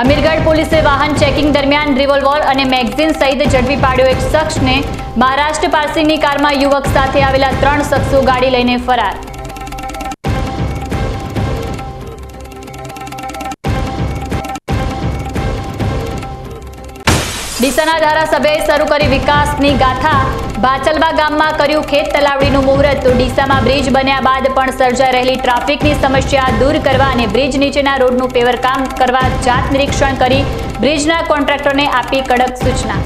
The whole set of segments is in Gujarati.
અમીરગઢ પોલીસે વાહન ચેકિંગ દરમિયાન રિવોલ્વર અને મેગઝીન સહિત ઝડપી પાડ્યો એક શખ્સને મહારાષ્ટ્ર પારસીની કારમાં યુવક સાથે આવેલા ત્રણ શખ્સો ગાડી લઈને ફરાર. ડીસાના ધારાસભ્યએ શરૂ કરી વિકાસની ગાથા બાચલવા ગામમાં કર્યું ખેત તલાવડીનું મુહૂર્ત. તો ડીસામાં બ્રિજ બન્યા બાદ પણ સર્જાઈ રહેલી ટ્રાફિકની સમસ્યા દૂર કરવા અને બ્રિજ નીચેના રોડનું પેવરકામ કરવા જાત નિરીક્ષણ કરી બ્રિજના કોન્ટ્રાક્ટરને આપી કડક સૂચના.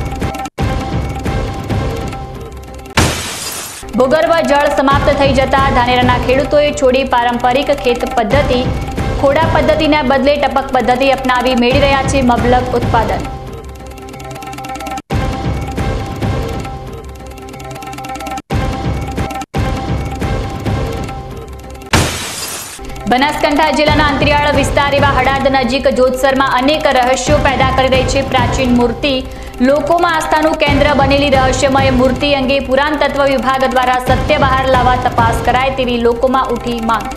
ભૂગર્ભ જળ સમાપ્ત થઈ જતા ધાનેરાના ખેડૂતોએ છોડી પારંપરિક ખેત પદ્ધતિ. ખોડા પદ્ધતિના બદલે ટપક પદ્ધતિ અપનાવી મેળવી રહ્યા છે મબલક ઉત્પાદન. બનાસકાંઠા જિલ્લાના અંતરિયાળ વિસ્તાર એવા હડાદ નજીક જોતસરમાં અનેક રહસ્યો પેદા કરી રહી છે. પ્રાચીન મૂર્તિ લોકોમાં આસ્થાનું કેન્દ્ર બનેલી રહસ્યમય મૂર્તિ અંગે પુરાણતત્વ વિભાગ દ્વારા સત્ય બહાર લાવવા તપાસ કરાય તેવી લોકોમાં ઉઠી માંગ.